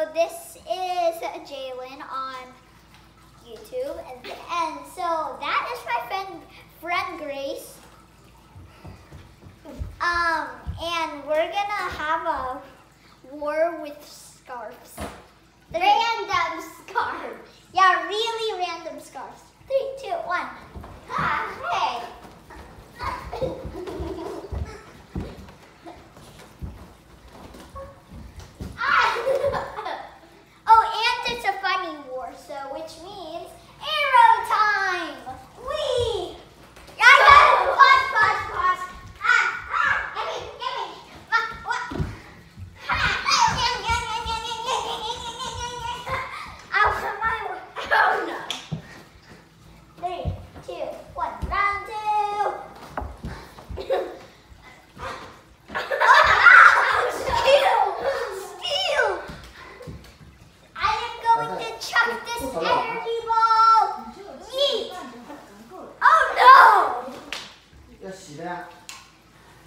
so this is Jalen on YouTube. And, and so that is my friend, friend Grace. Um, and we're gonna have a war with scarves. Three. Random scarves. Yeah, really random scarves. Three, two, one. Ah, hey.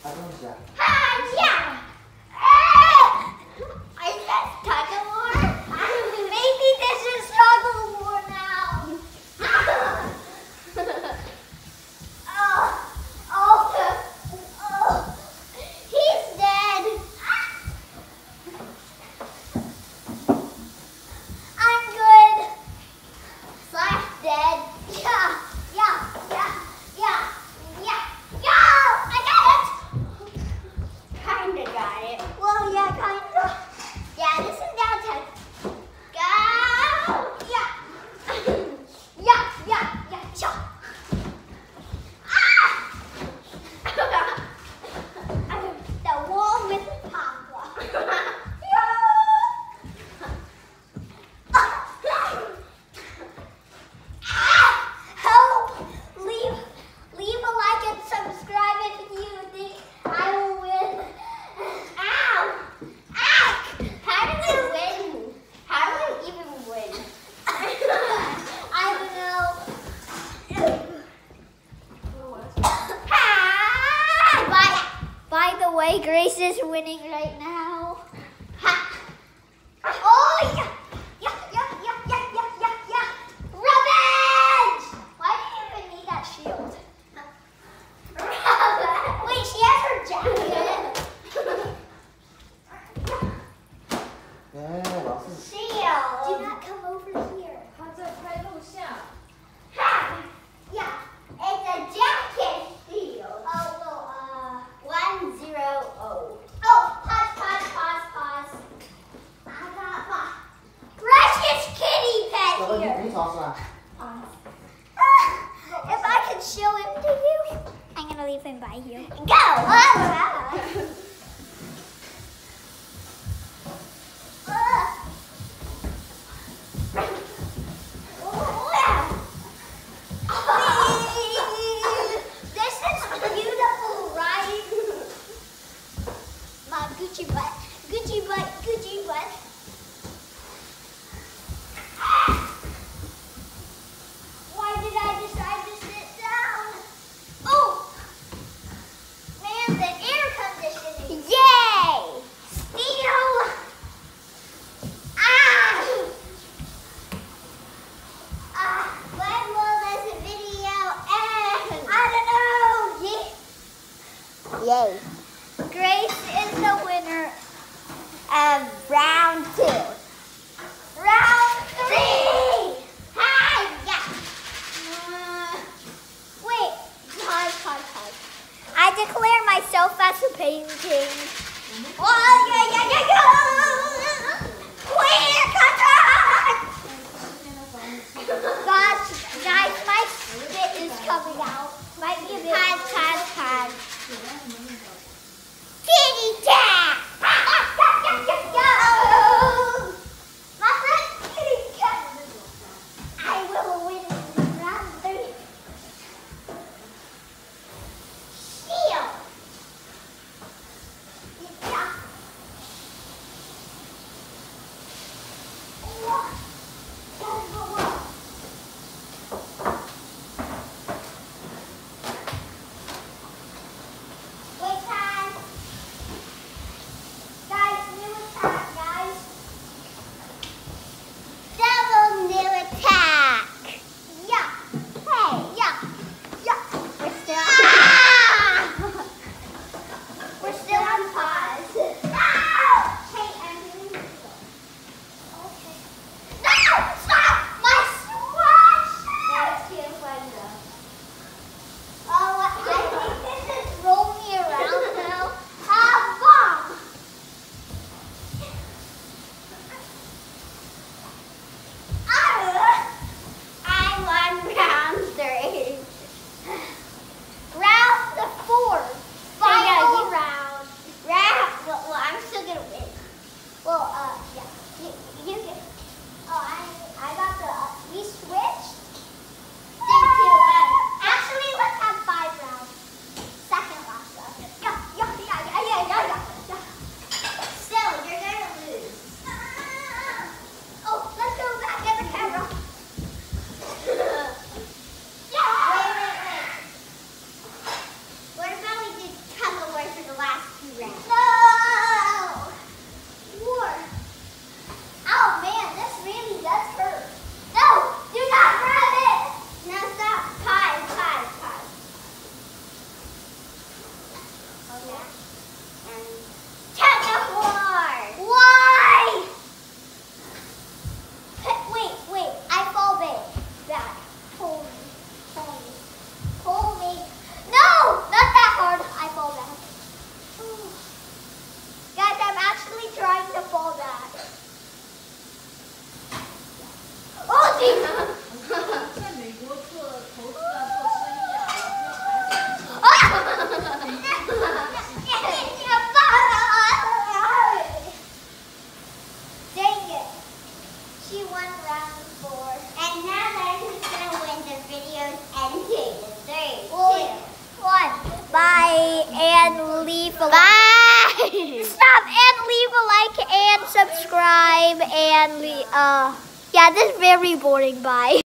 啥东西啊？Grace is winning Yay. Grace is the winner of round two. Round three! Hi! Yeah. Uh, wait. Pause, pause, pause. I declare myself as a painting. Oh, yeah, yeah, yeah, yeah! Queer! A Bye. Stop and leave a like and subscribe and uh yeah, this is very boring. Bye.